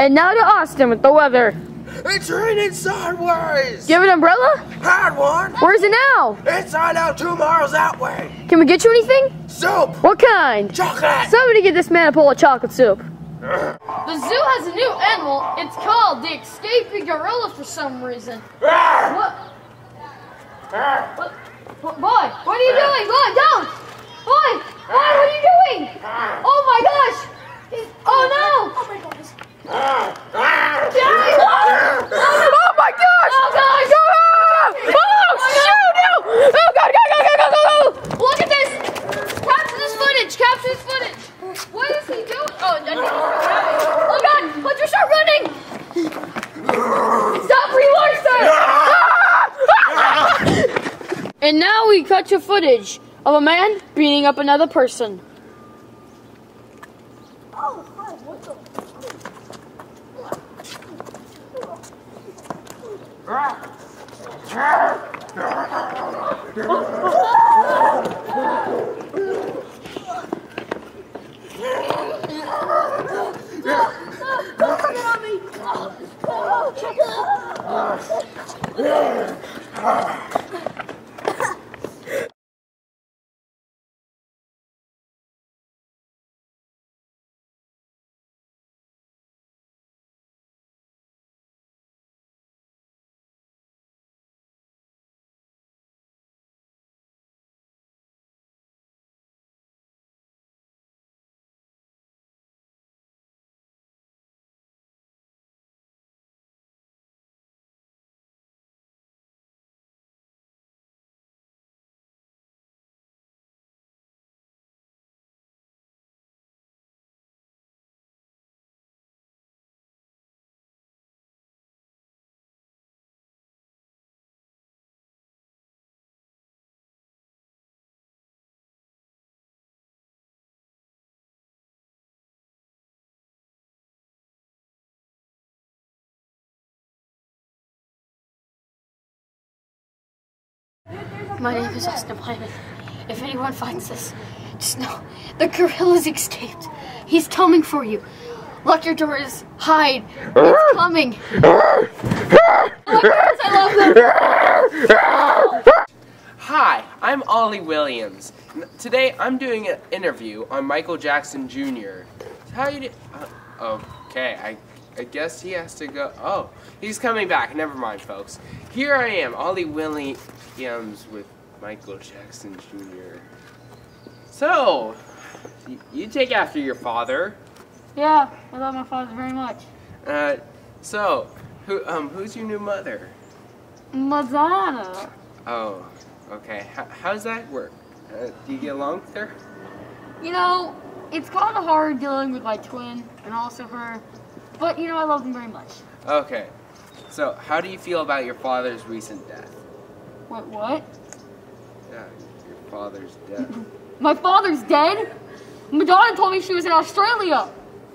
And now to Austin with the weather. It's raining sideways! Do you have an umbrella? Had one! Where's it now? Inside out two miles that way! Can we get you anything? Soup! What kind? Chocolate! Somebody get this man a bowl of chocolate soup. The zoo has a new animal. It's called the escaping gorilla for some reason. What? What? what boy, what are you doing? Boy, don't! Boy, boy, what are you doing? Oh my gosh! Oh no! Oh my gosh! Ah! Oh my gosh! Oh gosh! Oh, shoot! No! Oh god, go, go, go, go, go, go! Look at this! Capture this footage! Capture this footage! What is he doing? Oh, I think he's running. Oh god! Let's just start running! Stop reverse And now we cut to footage of a man beating up another person. My name is Austin Plymouth. If anyone finds this, just know the gorilla's escaped. He's coming for you. Lock your doors. Hide. It's coming. Look, I love. Hi, I'm Ollie Williams. Today I'm doing an interview on Michael Jackson Jr. How you do? Uh, okay, I, I guess he has to go. Oh, he's coming back. Never mind, folks. Here I am, Ollie Williams with Michael Jackson Jr. So, you take after your father. Yeah, I love my father very much. Uh, so, who um who's your new mother? Madonna. Oh, okay. H- how's that work? Uh, do you get along with her? You know, it's kind of hard dealing with my twin and also her, but you know, I love them very much. Okay. So, how do you feel about your father's recent death? What? What? Yeah, your father's death. My father's dead? Madonna told me she was in Australia.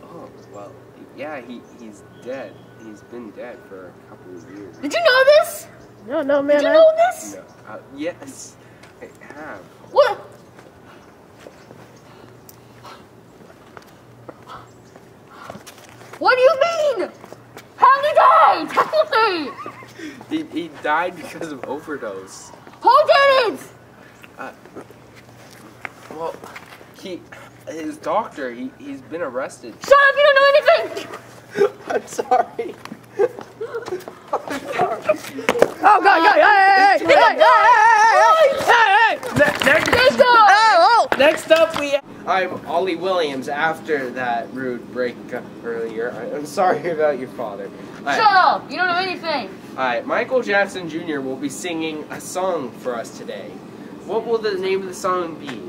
oh, well, yeah, he, he's dead. He's been dead for a couple of years. Did you know this? No, no, man. Did you I- know this? No, uh, yes, I have. What? What do you mean? How did he die? Tell me. He, he died because of overdose. Who did it? Well, he, his doctor, he, he's been arrested. Shut up! You don't know anything. I'm sorry. Oh god, god, hey, hey, hey, hey, hey, hey, hey, hey, hey. Ne- next, Jacob. Oh, oh. next up, we. I'm Ollie Williams. After that rude breakup earlier, I'm sorry about your father. Alright. Shut up! You don't know anything. Alright, Michael Jackson Jr. will be singing a song for us today. What will the name of the song be?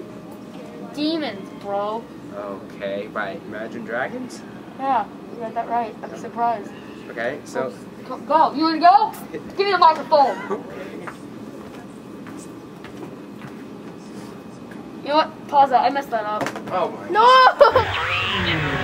Demons, bro. Okay, by Imagine Dragons? Yeah, you got that right. I'm surprised. Okay, so. Go. go. You want to go? Give me the microphone. You know what? Pause that. I messed that up. Oh my. No!